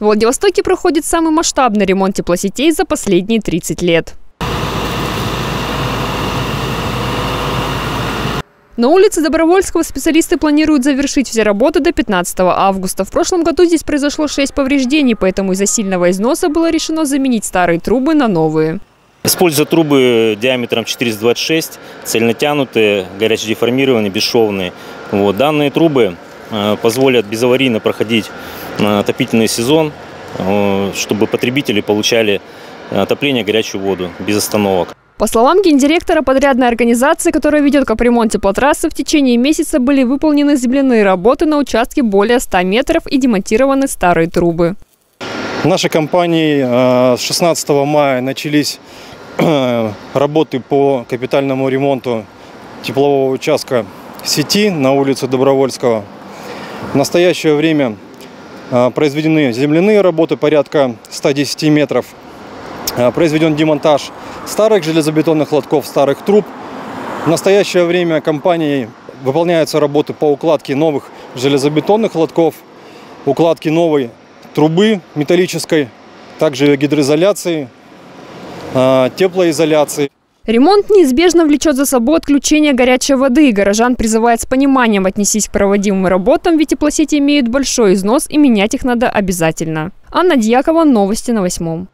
В Владивостоке проходит самый масштабный ремонт теплосетей за последние 30 лет. На улице Добровольского специалисты планируют завершить все работы до 15 августа. В прошлом году здесь произошло 6 повреждений, поэтому из-за сильного износа было решено заменить старые трубы на новые. Используя трубы диаметром 426, цельнотянутые, горячедеформированные, бесшовные. Вот. Данные трубы позволят безаварийно проходить э, отопительный сезон, э, чтобы потребители получали отопление, горячую воду без остановок. По словам гендиректора подрядной организации, которая ведет капремонт теплотрассы, в течение месяца были выполнены земляные работы на участке более 100 метров и демонтированы старые трубы. В нашей компании с 16 мая начались работы по капитальному ремонту теплового участка сети на улице Добровольского. В настоящее время произведены земляные работы порядка 110 метров – Э, произведен демонтаж старых железобетонных лотков, старых труб. В настоящее время компанией выполняются работы по укладке новых железобетонных лотков, укладке новой трубы металлической, также гидроизоляции, э, теплоизоляции. Ремонт неизбежно влечет за собой отключение горячей воды. Горожан призывает с пониманием отнестись к проводимым работам, ведь теплосети имеют большой износ и менять их надо обязательно. Анна Дьякова, новости на восьмом.